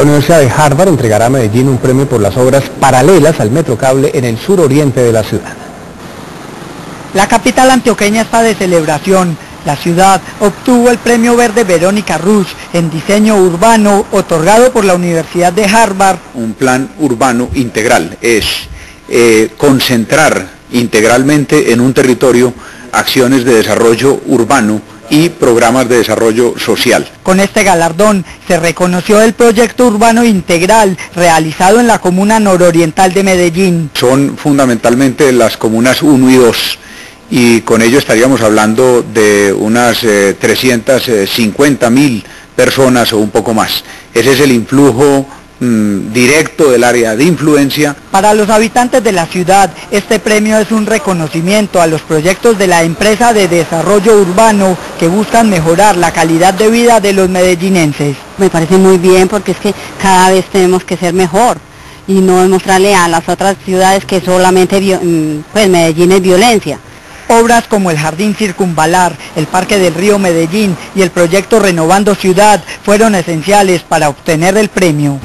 La Universidad de Harvard entregará a Medellín un premio por las obras paralelas al metrocable en el suroriente de la ciudad. La capital antioqueña está de celebración. La ciudad obtuvo el premio verde Verónica Rush en diseño urbano otorgado por la Universidad de Harvard. Un plan urbano integral es eh, concentrar integralmente en un territorio acciones de desarrollo urbano y programas de desarrollo social. Con este galardón se reconoció el proyecto urbano integral realizado en la comuna nororiental de Medellín. Son fundamentalmente las comunas 1 y 2 y con ello estaríamos hablando de unas 350 eh, mil personas o un poco más. Ese es el influjo Mm, directo del área de influencia. Para los habitantes de la ciudad, este premio es un reconocimiento a los proyectos de la empresa de desarrollo urbano que buscan mejorar la calidad de vida de los medellinenses. Me parece muy bien porque es que cada vez tenemos que ser mejor y no demostrarle a las otras ciudades que solamente mm, pues Medellín es violencia. Obras como el Jardín Circunvalar, el Parque del Río Medellín y el proyecto Renovando Ciudad fueron esenciales para obtener el premio.